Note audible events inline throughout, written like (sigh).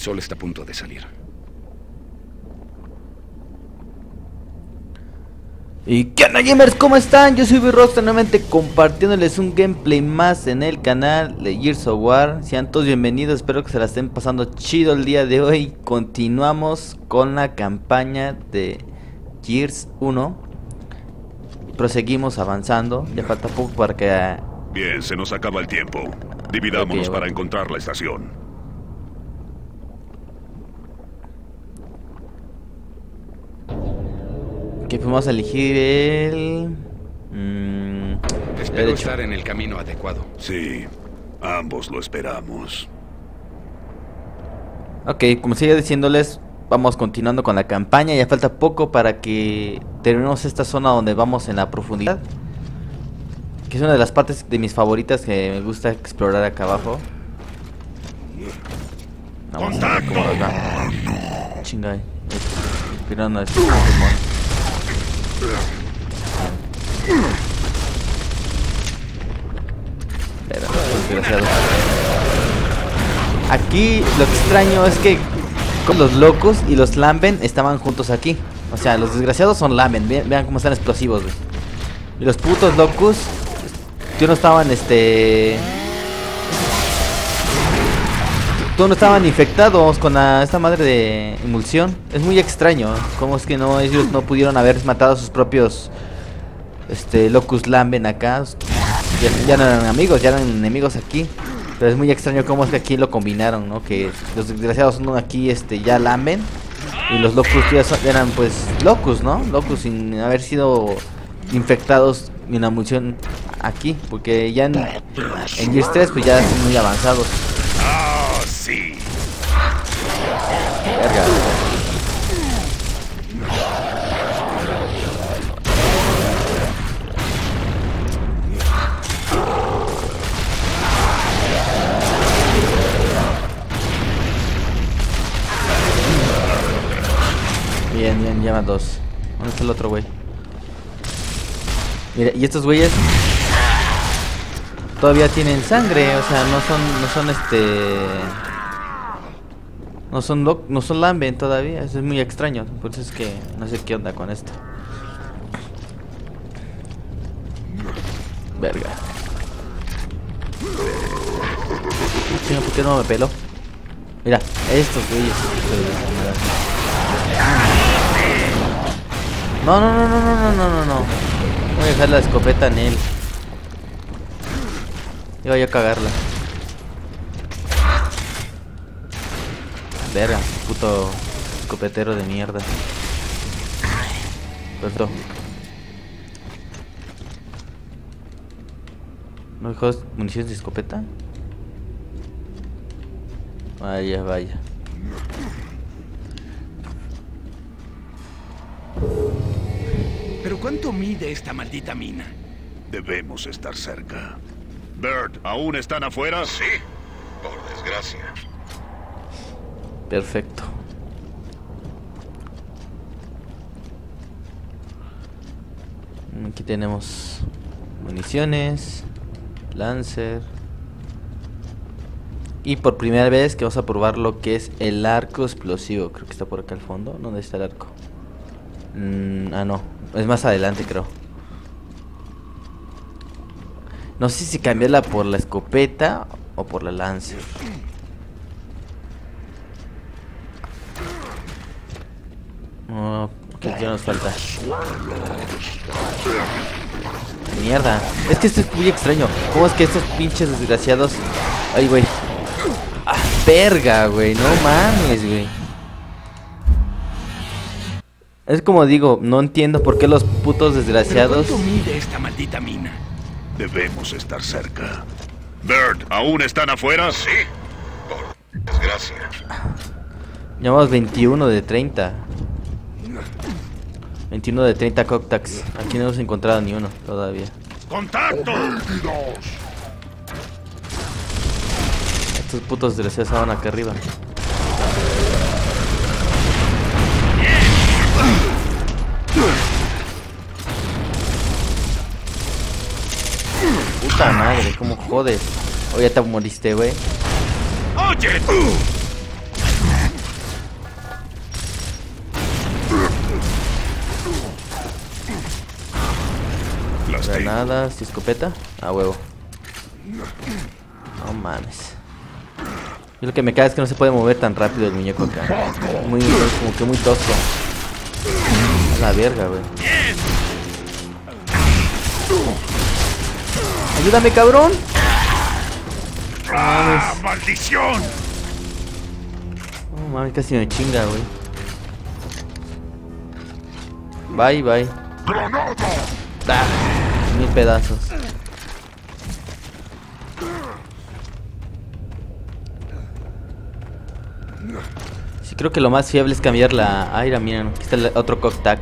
sol está a punto de salir. ¿Y qué onda gamers? ¿Cómo están? Yo soy Virrosta nuevamente compartiéndoles un gameplay más en el canal de Gears of War Sean todos bienvenidos, espero que se la estén pasando chido el día de hoy Continuamos con la campaña de Gears 1 Proseguimos avanzando, ya falta poco para que... Bien, se nos acaba el tiempo Dividámonos para encontrar la estación Que fuimos a elegir el... mm, Espero derecho. estar en el camino adecuado. Sí, ambos lo esperamos Ok, como sigue diciéndoles, vamos continuando con la campaña. Ya falta poco para que terminemos esta zona donde vamos en la profundidad. Que es una de las partes de mis favoritas que me gusta explorar acá abajo. Vamos a ver cómo nos va. Chinga. eh. Pero no es Pokémon. Aquí lo extraño es que con los locos y los Lamben estaban juntos aquí. O sea, los desgraciados son Lamben. Vean, cómo están explosivos. Y los putos locos, tío, no estaban, este... Todos no estaban infectados con esta madre de emulsión. Es muy extraño. ¿Cómo es que no ellos no pudieron haber matado a sus propios este Locus Lamben acá? Ya, no eran amigos, ya eran enemigos aquí. Pero es muy extraño cómo es que aquí lo combinaron, ¿no? Que los desgraciados son aquí este ya Lamben y los Locus ya son- eran pues Locus, ¿no? Locus sin haber sido infectados en la emulsión aquí, porque ya en, en Gears 3 pues ya son muy avanzados. ¡Ah, sí! Verga. Bien, bien, llama dos. ¿Dónde está el otro güey? Mira, y estos güeyes todavía tienen sangre, o sea, no son, no son este. No son, lo, no son Lamben todavía, eso es muy extraño. Por es que no sé qué onda con esto. Verga. ¿por qué no me peló? Mira, estos güeyes. No, no, no, no, no, no, no, no. Voy a dejar la escopeta en él. Y voy a cagarla. Verga, puto escopetero de mierda. Suelto. ¿No dejó municiones de escopeta? Vaya, vaya. ¿Pero cuánto mide esta maldita mina? Debemos estar cerca Bert, ¿aún están afuera? Sí, por desgracia. Perfecto. Aquí tenemos municiones, Lancer. Y por primera vez que vamos a probar lo que es el arco explosivo. Creo que está por acá al fondo. ¿Dónde está el arco? Mm, ah, no. Es más adelante, creo. No sé si cambiarla por la escopeta o por la Lancer. No, ¿qué qué nos falta? Mierda. Es que esto es muy extraño. ¿Cómo es que estos pinches desgraciados... Ay, güey. Ah, verga, güey. No mames, güey. Es como digo, no entiendo por qué los putos ¿Pero desgraciados... cuánto mide esta maldita mina? Debemos estar cerca Bert, ¿aún están afuera? Sí, por desgracia. Llevamos 21 de 30. 21 de 30 Coctax. Aquí no hemos encontrado ni uno todavía. ¡Contacto! Estos putos desgraciados estaban acá arriba. Puta madre, cómo jodes. O ya te moriste, güey. ¡Oye tú! Granadas y escopeta. A huevo. No mames. Y lo que me cae es que no se puede mover tan rápido el muñeco acá. Muy, como que muy tosco. A la verga, güey. Ayúdame, cabrón. ¡Ah, maldición! No mames, casi me chinga, güey. Bye, bye. Ah, mil pedazos. Sí, creo que lo más fiable es cambiar la... Ay, mira, aquí está el otro cocktack.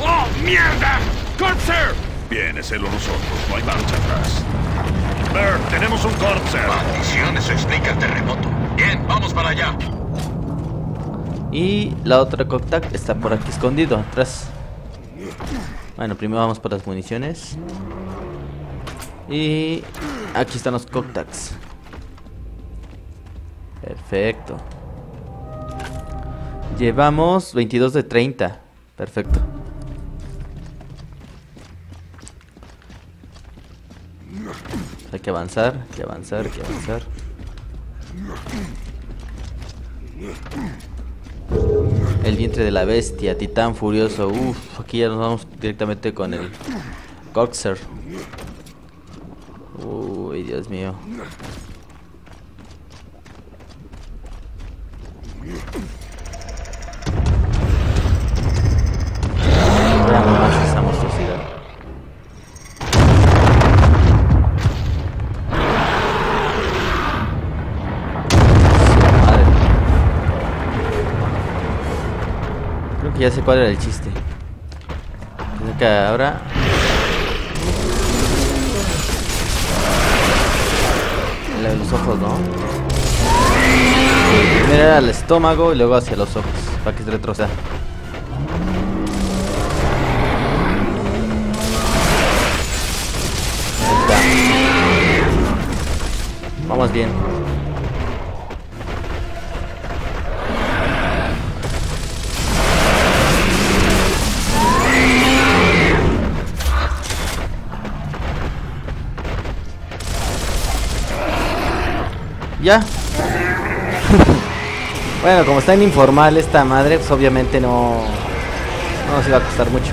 ¡Oh, mierda! ¡Corpser! Bien, es él o nosotros. No hay marcha atrás. Bert, tenemos un Corpser. Maldición, eso explica el terremoto. Bien, vamos para allá. Y la otra cocktack está por aquí escondido, atrás. Bueno, primero vamos por las municiones. Y aquí están los cocktails. Perfecto. Llevamos 22 de 30. Perfecto. Hay que avanzar, hay que avanzar, hay que avanzar. El vientre de la bestia, titán furioso. Uf, aquí ya nos vamos directamente con el Coxer. Uy, Dios mío. Que ya sé cuál era el chiste. Creo que ahora. La de los ojos, ¿no? Primero era el estómago y luego hacia los ojos. Para que se retroceda. Vamos bien. Ya. (laughs) bueno, como está en informal esta madre, pues obviamente no, no nos iba a costar mucho.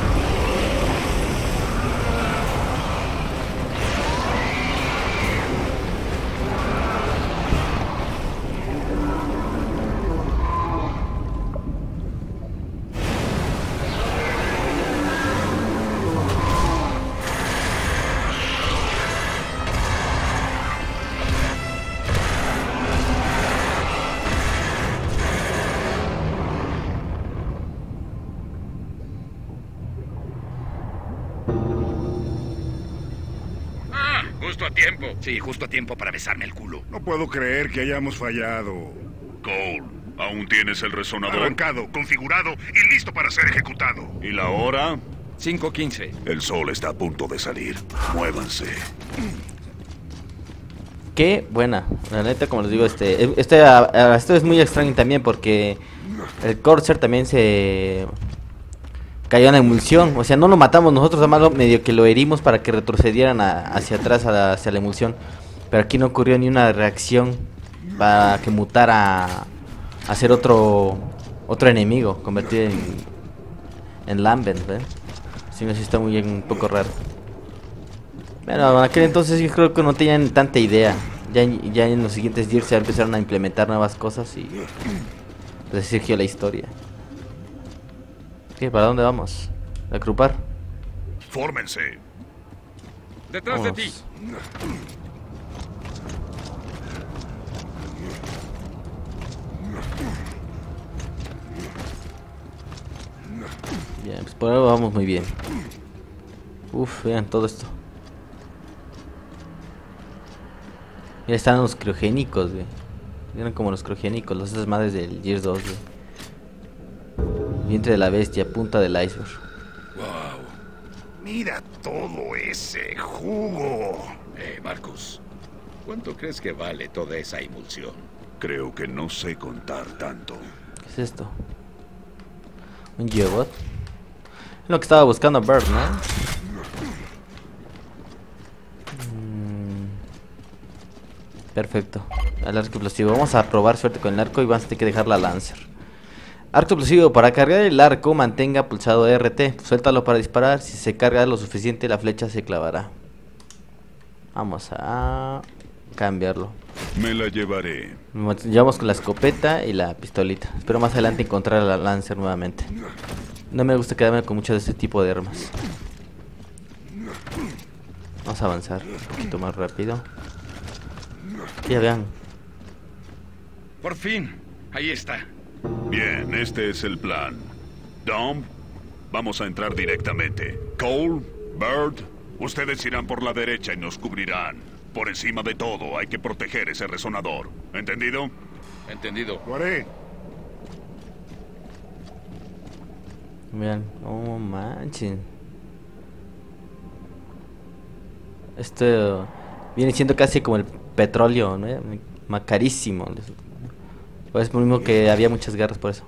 Tiempo para besarme el culo. No puedo creer que hayamos fallado. Cole, ¿aún tienes el resonador? Arrancado, configurado y listo para ser ejecutado. ¿Y la hora? 5.15. El sol está a punto de salir. Muévanse. Qué buena. La neta, como les digo, este, este, esto es muy extraño también porque el Corsair también se cayó en la emulsión. O sea, no lo matamos nosotros, además medio que lo herimos para que retrocedieran a- hacia atrás, a la- hacia la emulsión. Pero aquí no ocurrió ni una reacción para que mutara a ser otro otro enemigo, convertido en, en Lambent, ¿ven? Sí, no, sí está muy un poco raro. Bueno, en aquel entonces yo creo que no tenían tanta idea. Ya, en- ya en los siguientes years ya empezaron a implementar nuevas cosas y pues surgió la historia. ¿Qué? ¿Para dónde vamos? ¿A agrupar? Fórmense. Detrás de ti. Bien, pues por ahora vamos muy bien. Uf, vean todo esto. Mira, están los criogénicos, güey. Eran como los criogénicos, las esas madres del Gears 2, güey. Vientre de la bestia, punta del iceberg. Mira todo ese jugo. Eh, Marcus, ¿Cuánto crees que vale toda esa emulsión? Creo que no sé contar tanto. ¿Qué es esto? ¿Un Jebot? Es lo que estaba buscando Bird, ¿no? Mm. Perfecto. Al arco explosivo. Vamos a probar suerte con el arco y vamos a tener que dejar la Lancer. Arco explosivo. Para cargar el arco, mantenga pulsado RT. Suéltalo para disparar. Si se carga lo suficiente, la flecha se clavará. Vamos a cambiarlo. Me la llevaré. Nos Llevamos con la escopeta y la pistolita. Espero más adelante encontrar la Lancer nuevamente. No me gusta quedarme con mucho de este tipo de armas. Vamos a avanzar un poquito más rápido. Ya vean. Por fin. Ahí está. Bien, este es el plan. Dom, vamos a entrar directamente. Cole, Bird, ustedes irán por la derecha y nos cubrirán. Por encima de todo, hay que proteger ese resonador. ¿Entendido? Entendido. Lo haré. Vean, oh manchen. Esto viene siendo casi como el petróleo, ¿no? Ma- Carísimo. Pues es por lo mismo que había muchas guerras por eso.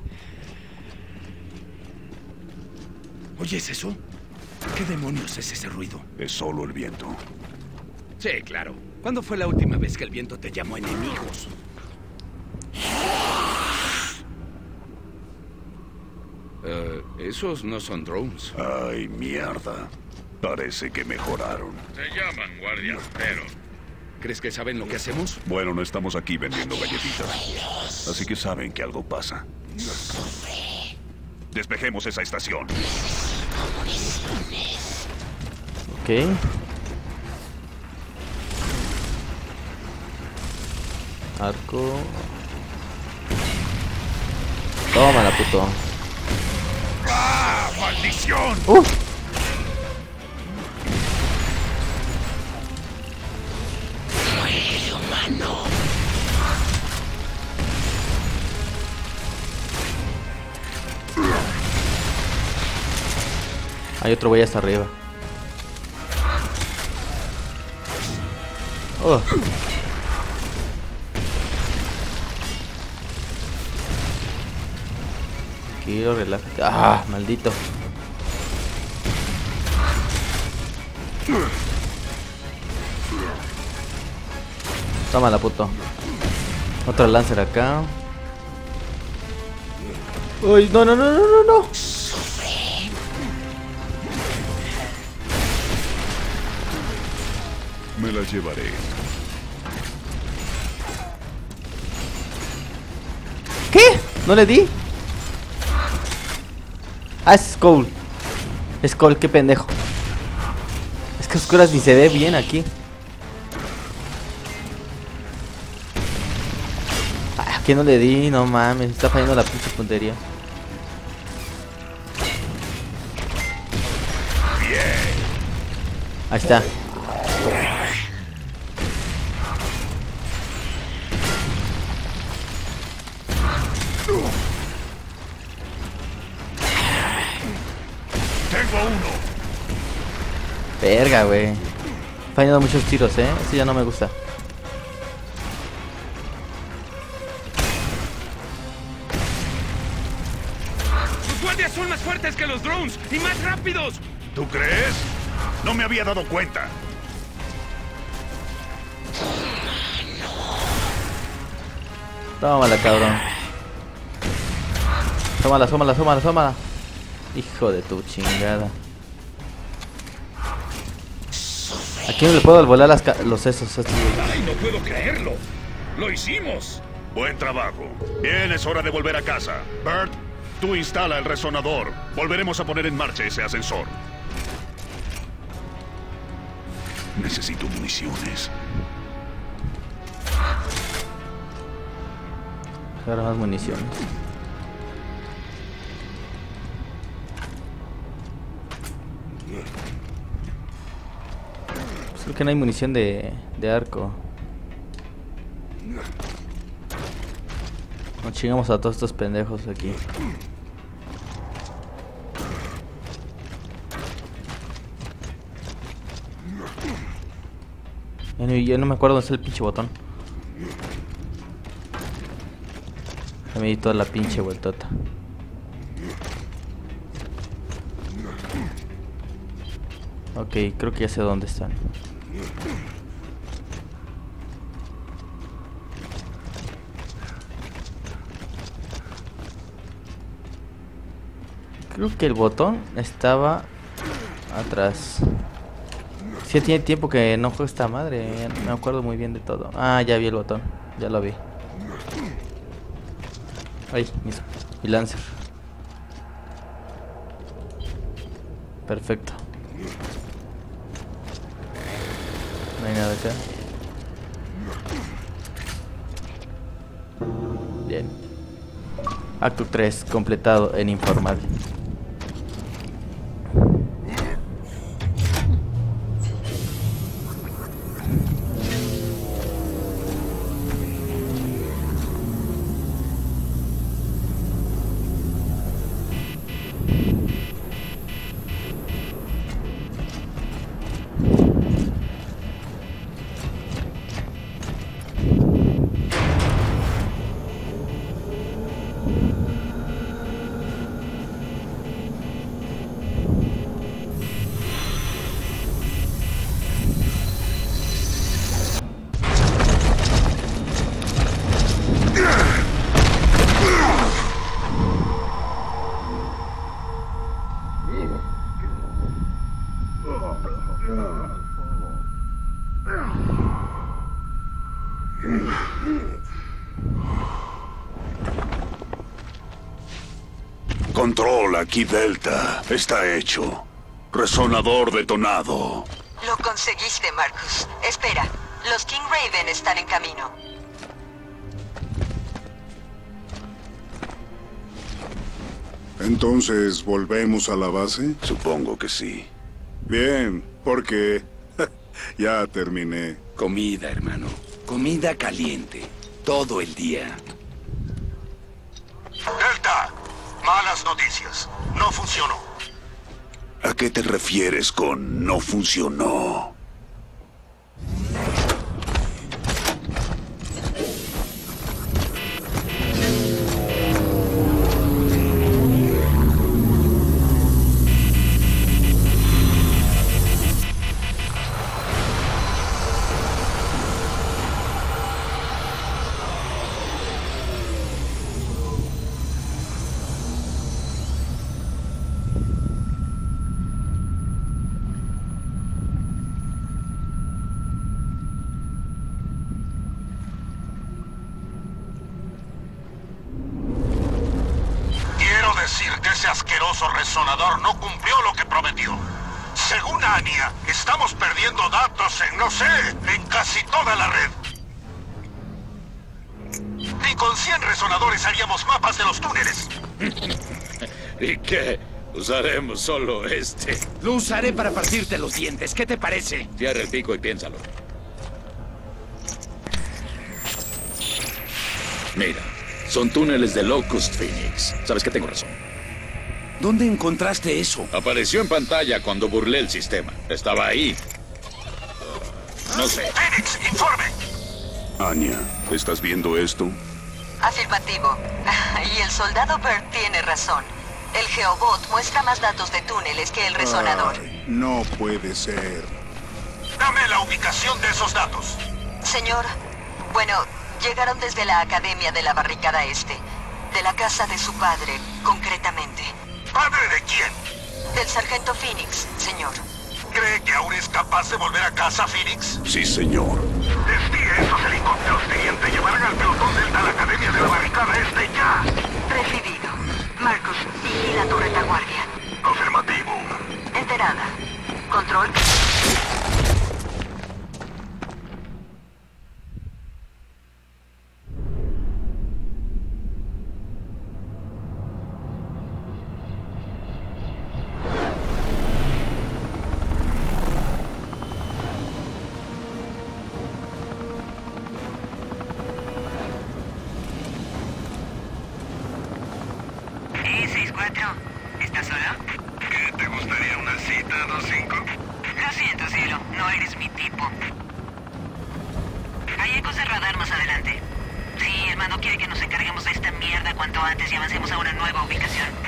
¿Oyes eso? ¿Qué demonios es ese ruido? Es solo el viento. Sí, claro. ¿Cuándo fue la última vez que el viento te llamó enemigos? Eh, esos no son drones. Ay, mierda. Parece que mejoraron. Se llaman guardias, pero... ¿Crees que saben lo que hacemos? Bueno, no estamos aquí vendiendo galletitas. Así que saben que algo pasa. Despejemos esa estación. Ok. Arco. Tómala, puto. ¡Ah, maldición! ¡Uh! Hay otro güey hasta arriba. Oh. Tranquilo, relájate. Ah, maldito. Tómala, puto. Otro lancer acá. Uy, no, no, no, no, no, no. Me la llevaré. ¿Qué? ¿No le di? Ah, es Skull. Skull, qué pendejo. Es que oscuras ni se ve bien aquí. Ah, ¿a quién no le di? No mames, está fallando la pinche puntería. Ahí está. Verga, güey. Fallando muchos tiros, eh. Eso ya no me gusta. ¡Sus guardias son más fuertes que los drones y más rápidos! ¿Tú crees? No me había dado cuenta. Tómala, cabrón. Tómala, tómala, tómala, tómala. Hijo de tu chingada. ¿A quién le puedo volar las los sesos? estos? ¡Ay, no puedo creerlo! ¡Lo hicimos! Buen trabajo. Bien, es hora de volver a casa. Bert, tú instala el resonador. Volveremos a poner en marcha ese ascensor. Necesito municiones. Agarra más municiones. Creo que no hay munición de, de arco. No chingamos a todos estos pendejos aquí. Ya no me acuerdo dónde está el pinche botón. Me di toda la pinche vueltota. Ok, creo que ya sé dónde están. Creo que el botón estaba atrás. Si sí, tiene tiempo que no juego esta madre. Me acuerdo muy bien de todo. Ah, ya vi el botón. Ya lo vi. Ay, mi, mi lancer. Perfecto. Bien. Acto 3 completado en informal. Control aquí, Delta. Está hecho. Resonador detonado. Lo conseguiste, Marcus. Espera, los King Raven están en camino. Entonces, ¿volvemos a la base? Supongo que sí. Bien, porque (laughs) ya terminé. Comida, hermano. Comida caliente. Todo el día. Malas noticias. No funcionó. ¿A qué te refieres con no funcionó? Estamos perdiendo datos en, no sé, en casi toda la red. Ni con 100 resonadores haríamos mapas de los túneles. (laughs) ¿Y qué? Usaremos solo este. Lo usaré para partirte los dientes. ¿Qué te parece? Cierra el pico y piénsalo. Mira, son túneles de Locust Phoenix. Sabes que tengo razón. ¿Dónde encontraste eso? Apareció en pantalla cuando burlé el sistema. Estaba ahí. No sé. Phoenix, informe. Anya, ¿estás viendo esto? Afirmativo. (laughs) Y el soldado Bert tiene razón. El Geobot muestra más datos de túneles que el resonador. Ay, no puede ser. Dame la ubicación de esos datos. Señor, bueno, llegaron desde la Academia de la Barricada Este. De la casa de su padre, concretamente. ¿Padre de quién? Del sargento Phoenix, señor. ¿Cree que aún es capaz de volver a casa, Phoenix? Sí, señor. Desvíe esos helicópteros, teniente. Llevarán al pelotón Delta a la Academia de la Barricada Este ya. Recibido. Marcus, vigila tu retaguardia. Afirmativo. Enterada. Control. Antes y avancemos a una nueva ubicación.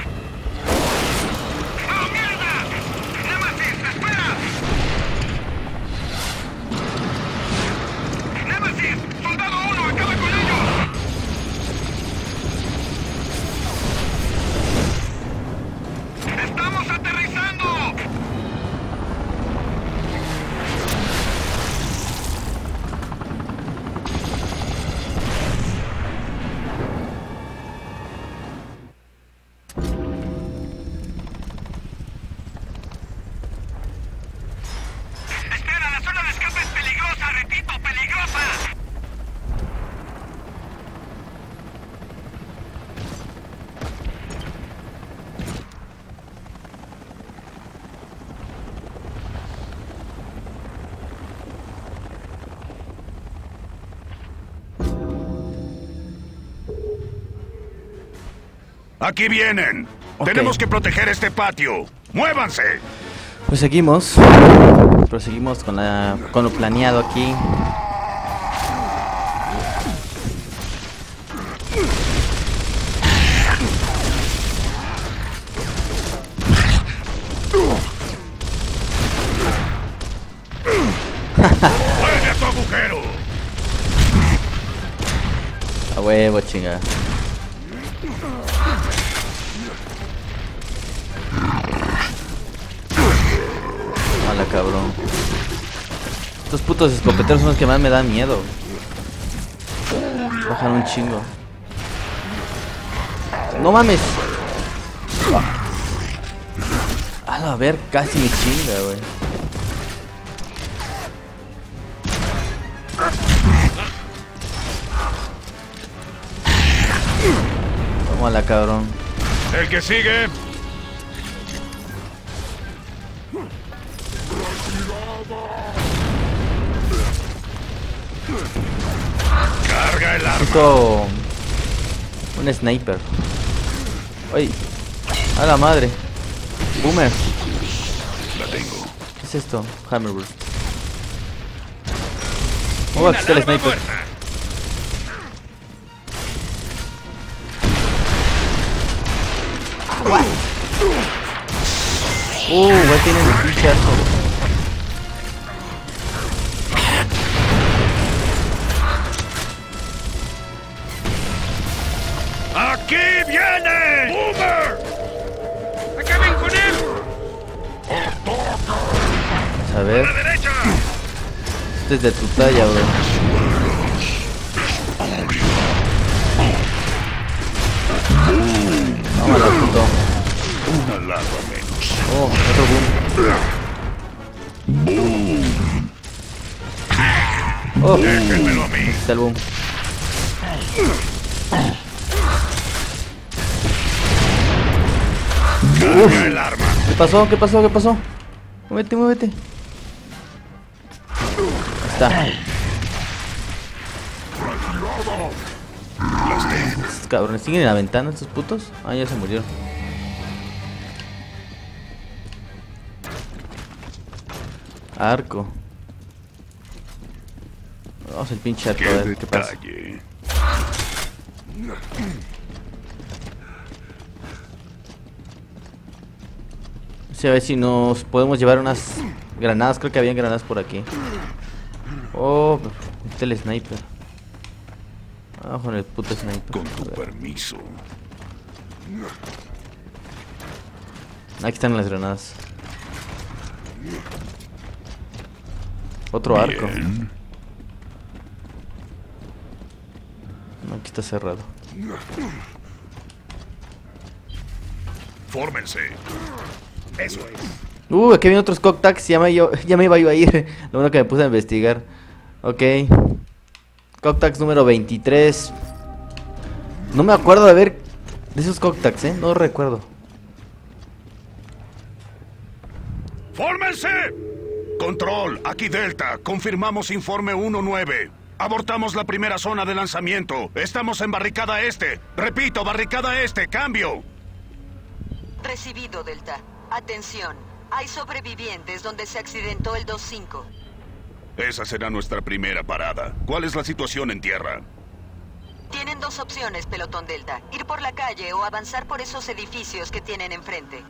Aquí vienen. Tenemos que proteger este patio. ¡Muévanse! Pues seguimos. Proseguimos con, la, con lo planeado aquí. (laughs) ¡Vuelve a tu agujero! A huevo, chinga. Estos escopeteros son los que más me dan miedo. Bajan un chingo. No mames. A la ver, casi me chinga, güey. Tómala, cabrón. El que sigue. Carga el arma. Un sniper. Ay, a la madre. Boomer. La tengo. ¿Qué es esto? Hammerburst. Oh, aquí está el alarma sniper. muerta. Uh, güey, tienen el pinche A ver, ¡A este es de tu talla, bro. Puto. Una larva menos. Oh, otro boom. Oh, a está el boom. El arma. ¿Qué pasó? ¿Qué pasó? ¿Qué pasó? Muévete, muévete. Estos cabrones siguen en la ventana, estos putos. Ah, ya se murieron. Arco. Vamos el pinche arco, ¡Qué a ver qué pasa. Sí, a ver si nos podemos llevar unas granadas. Creo que habían granadas por aquí. Oh, este el sniper. Ah, con el puto sniper. Con tu permiso. Aquí están las granadas. Otro arco. No, aquí está cerrado. Fórmense. Eso es. Uh, aquí vienen otros cocktails. Ya me, yo, (laughs) ya me iba yo a ir. Lo bueno que me puse a investigar. Ok. Cocktails número 23. No me acuerdo de ver de esos cocktails, eh. No recuerdo. ¡Fórmense! Control, aquí Delta. Confirmamos informe 1-9. Abortamos la primera zona de lanzamiento. Estamos en barricada este. Repito, barricada este. Cambio. Recibido, Delta. Atención. Hay sobrevivientes donde se accidentó el 2-5. Esa será nuestra primera parada. ¿Cuál es la situación en tierra? Tienen dos opciones, pelotón Delta. Ir por la calle o avanzar por esos edificios que tienen enfrente.